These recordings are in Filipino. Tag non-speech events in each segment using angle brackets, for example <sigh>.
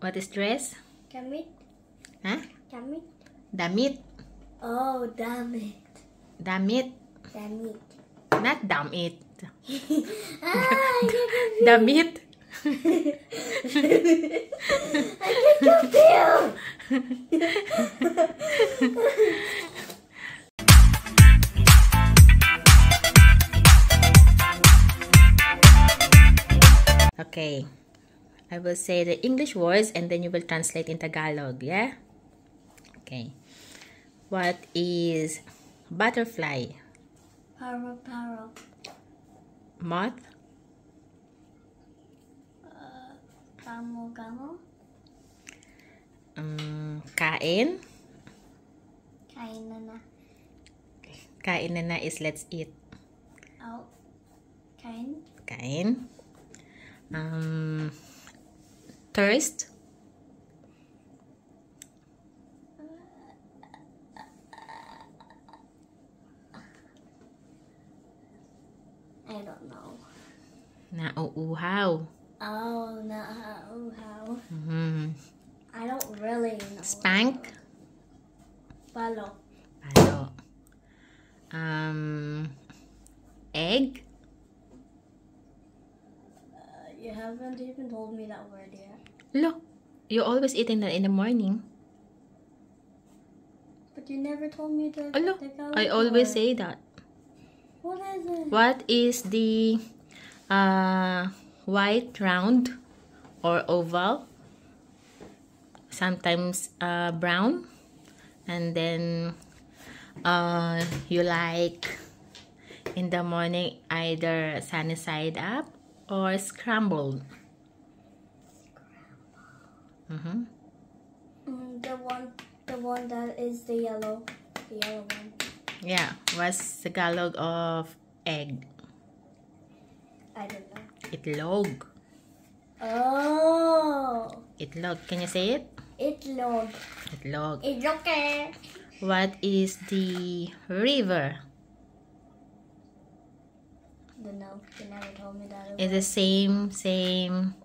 What is dress? Damit. Huh? Damit. Damit. Oh, damn it. Damit. Damn it. Not damit. <laughs> ah, <laughs> I get confused. Damit. I get confused. Okay. I will say the English words and then you will translate in Tagalog, yeah? Okay. What is butterfly? Paro, paro. Moth? Gamo, gamo. Um, kain? Kain na na. Kain na na is let's eat. Out. Kain. Kain. Um, thirst? I don't know. Nauuhaw. Oh, no. Oh, how. Mhm. I don't really know. Spank? Palo. Palo. Um, egg? You haven't even told me that word yet. Look, you're always eating that in the morning. But you never told me the. Hello, the I always word. say that. What is it? What is the uh, white round or oval? Sometimes uh, brown, and then uh, you like in the morning either sunny side up or scrambled. Mm-hmm. Mm, the one, the one that is the yellow, the yellow one. Yeah, what's the Tagalog of egg? I don't know. Itlog. Oh, Itlog. Can you say it? itlog. Itlog. It's okay. What is the river? Don't know. Never told me that. It's the same same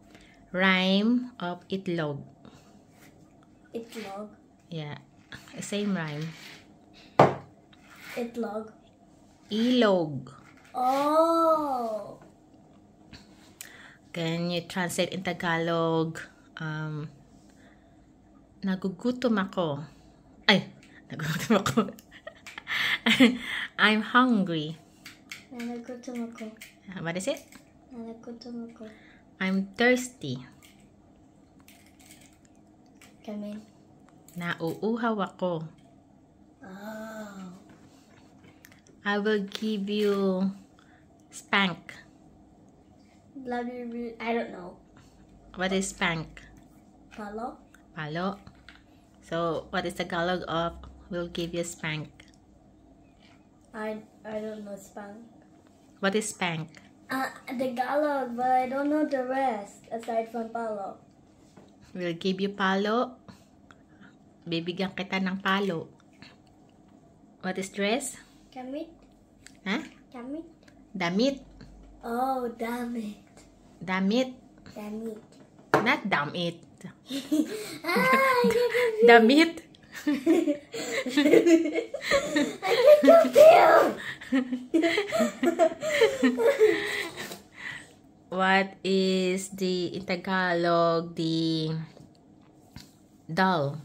rhyme of itlog. Itlog. Yeah, same rhyme. Itlog. Ilog. Oh. Can you translate in Tagalog? Um, nagugutom ako. Ay, <laughs> nagugutom ako. <laughs> I'm hungry. Ako. Uh, what is it? I'm thirsty. Kami. Nauuhaw ako. Oh. I will give you spank. Blah, blah, blah. I don't know. What is spank? Palo? Palo. So, what is the Tagalog of will give you spank? I I don't know spank. What is spank? Uh, Tagalog, but I don't know the rest aside from palo. Will give you palo. Bibigyan kita ng palo. What is dress? Kamit? Ha? Kamit? Damit. Oh, damn it. Damit. Damn it. Not damit. <laughs> ah. <laughs> Damit. I. <laughs> What is the in Tagalog the doll?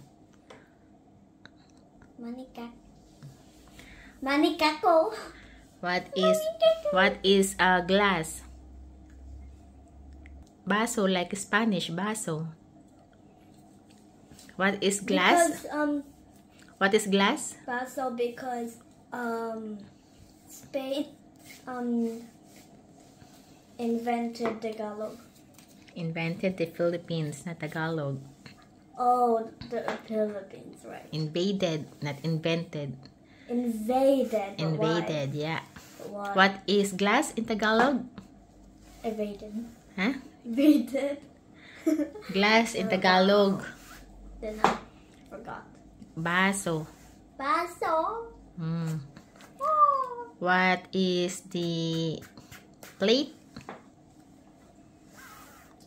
Manika. Manikako. What is what is a glass? Baso like Spanish baso. What is glass? Because, um, What is glass? also because, um, Spain, um, invented Tagalog. Invented the Philippines, not Tagalog. Oh, the Philippines, right. Invaded, not invented. Invaded. Invaded, yeah. Why? What is glass in Tagalog? Evaded. Huh? Evaded. <laughs> Glass in Tagalog. then. Baso. Baso. Hmm. Oh. What is the plate?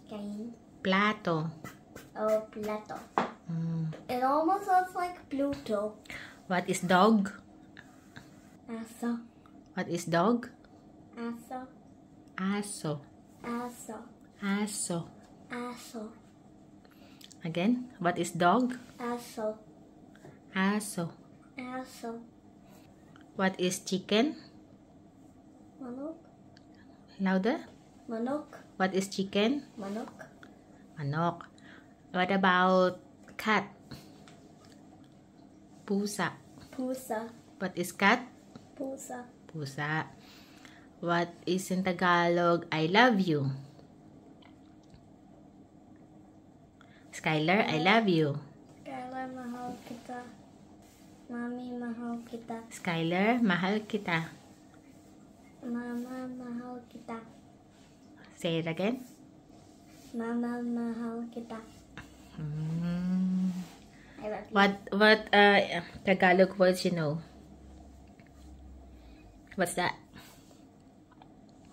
Kain. Plato. of Pluto. Mm. It almost looks like Pluto. What is dog? Aso, What is dog? aso, Aso. aso, Aso. aso, Again, what is dog? aso, Aso. aso. What is chicken? Manok, Louder. manok, What is chicken? manok. Manok. What about cat? Pusa. Pusa, What is cat? pusa. Pusa. What is in Tagalog? I love you. Skylar, I love you. Skylar, mahal kita. Mami, mahal kita. Skylar, mahal kita. Mama, mahal kita. Say it again. Mama, mahal kita. Mm. What what uh Tagalog words you know? What's that?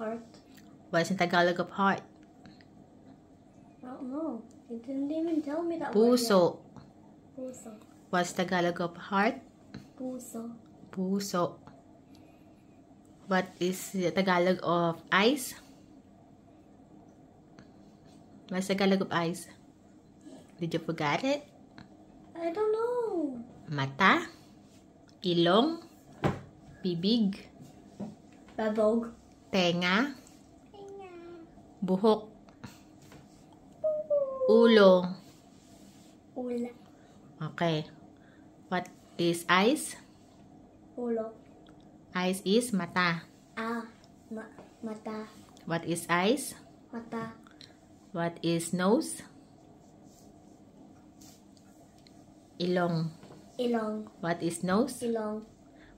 Heart. What's in Tagalog of heart? I don't know. You didn't even tell me that. Puso. Puso. What's Tagalog of heart? Puso. Puso. What is the Tagalog of eyes? What's Tagalog of eyes? Did you forget it? I don't know. Mata, ilong, bibig, Babog. tenga, buhok, ulo. Ula. Okay. What is eyes? Ulo. Eyes is mata. Ah. Ma mata. What is eyes? Mata. What is nose? Ilong. Ilong. What is nose? Ilong.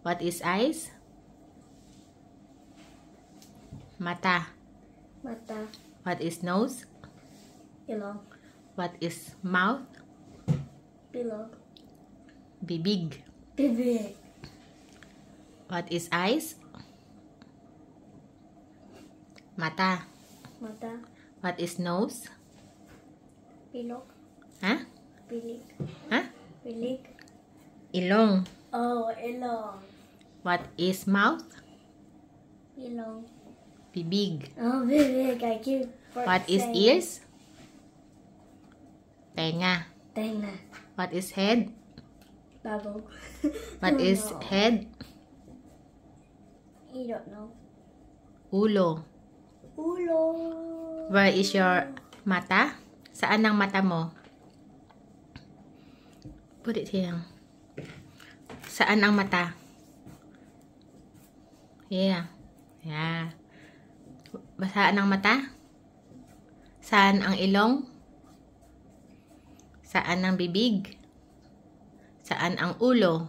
What is eyes? Mata. Mata. What is nose? Ilong. What is mouth? Bilog. Bibig. Bibig. What is eyes? Mata. Mata. What is nose? Bilog. Huh? Bilig. Huh? Bilig. Ilong. Oh, ilong. What is mouth? Ilong. Bibig. Oh, bibig. I keep What is saying- ears? Tenga. Tenga. What is head? Babog. What <laughs> is No. head? You don't know. Ulo. Ulo. Where is your mata? Saan ang mata mo? Put it here. Saan ang mata? Yeah. Yeah. Saan ang mata? Saan ang ilong? Saan ang bibig? Saan ang ulo?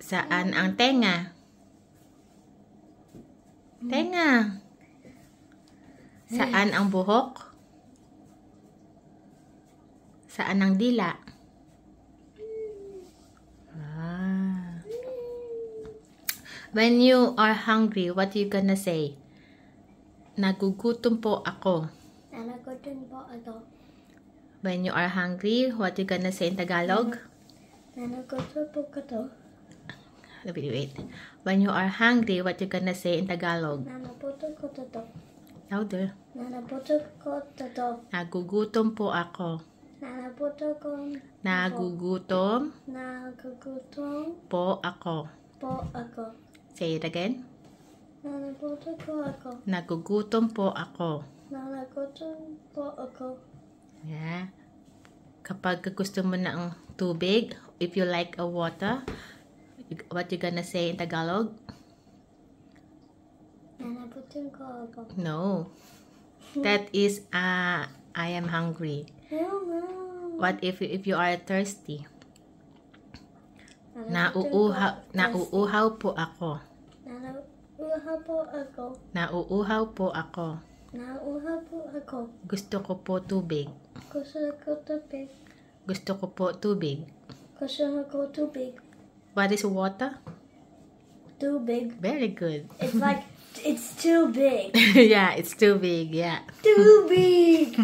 Saan ang tenga? Tenga. Saan ang buhok? Saan ang dila? Ah. When you are hungry, what you gonna say? Nagugutom po ako. Nanagutin po ako. When you are hungry, what you gonna say in Tagalog? Nanagutin po ako. Wait, wait. When you are hungry, what you gonna say in Tagalog? Nanaputo ko to. Louder. Nanaputo ko to. Nagugutom po ako. Nagugutom Nagugutom po ako. po ako. Say it again. Nanaputo ko ako. Nagugutom po ako. Nanagutom po ako. Yeah. Kapag gusto mo na ang tubig, if you like a water, what you gonna say in Tagalog? Nanaputin ko ako. No. That is, uh, I am hungry. What if if you are thirsty? Nauuhaw, nauuhaw po ako. Nauuhaw po ako. Nauuhaw po ako. Nauuhaw po ako. Gusto ko po tubig. Gusto ko tubig. Gusto ko po tubig. Gusto ko tubig. What is water? Too big. Very good. It's <laughs> like It's too big. <laughs> yeah, it's too big. Yeah. too <laughs> big.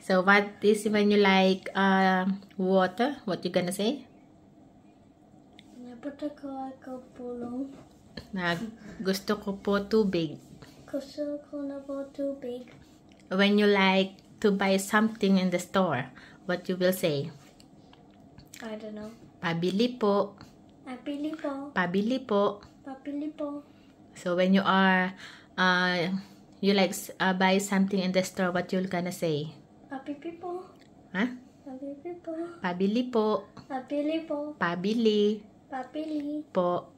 So what is when you like uh, water? What you gonna say? Napunta ko ako pulong. Na gusto ko po tubig. Gusto ko na po too big. When you like to buy something in the store, what you will say? I don't know. Pabili po. Napili po. Pabili po. Papili po. So when you are uh, you like uh, buy something in the store, what you gonna say? Papipi po. Huh? Papipi po. Pabili po. Papili po. Pabili Papili po.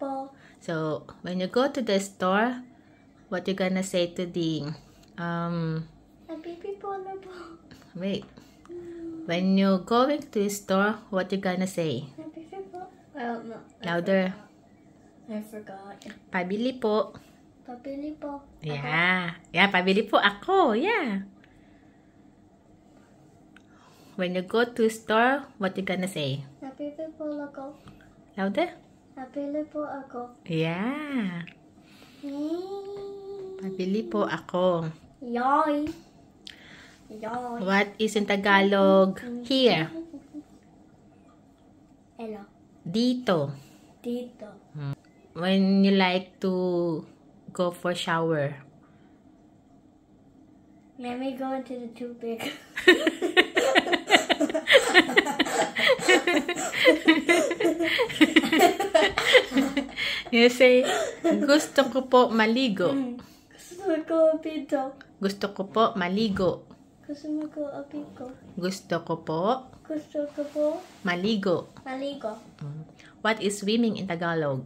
po. So when you go to the store, what you gonna say to the um Na po. wait. When you going to the store, what you gonna say? Well, no. I Louder. forgot. I forgot. Pabili po. Papili po. Yeah. Yeah, pabili po ako. Yeah. When you go to store, what you gonna say? Papipi po ako. Louder? Papili po ako. Yeah. Pabili po ako. Yoy. What is in Tagalog? Here. Hello. Dito. Dito. When you like to go for shower. Let me go into the too big. <laughs> You say, gusto ko po maligo. <laughs> Gusto ko apito. Gusto ko po maligo. Gusto ko apito. Gusto ko po Gusto ko po maligo. maligo. What is swimming in Tagalog?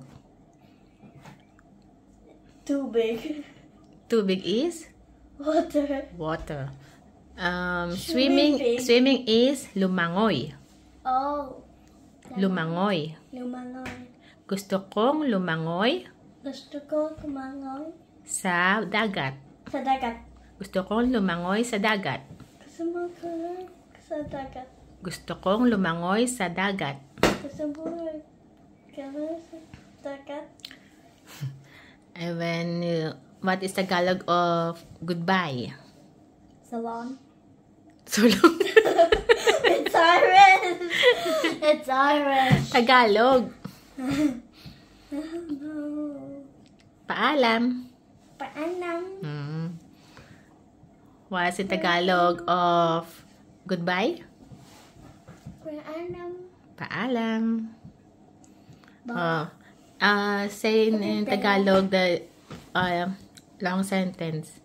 Too big. Tubig is Water. water. Um, swimming Swimming. swimming is lumangoy. Oh. Lumangoy. Lumangoy. Gusto kong lumangoy Gusto ko kumangoy sa dagat. sa dagat. Gusto kong lumangoy sa dagat. Gusto mo sa dagat. Gusto kong lumangoy sa dagat. Gusto mo sa dagat. <laughs> And when, uh, what is Tagalog of goodbye? Salon. Sulong. <laughs> it's Irish. it's Irish. Tagalog. no. <laughs> Paalam. Paalam. Hmm. What's in Tagalog of goodbye? Paalam. Paalam. Ba- Uh, say in, in Tagalog the uh, long sentence.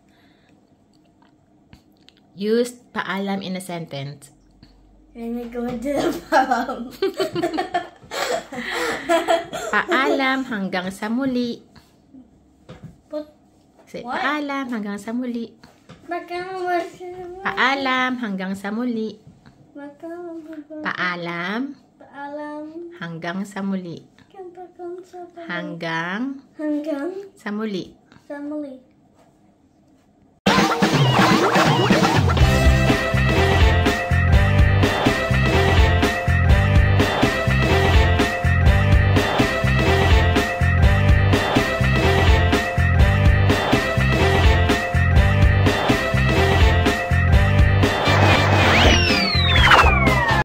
Use paalam in a sentence. Let me go into the farm. Paalam hanggang sa muli. But Say, What? paalam hanggang sa muli. Paalam hanggang sa muli. Paalam Paalam. hanggang sa muli. Hanggang hanggang sa muli. sa muli.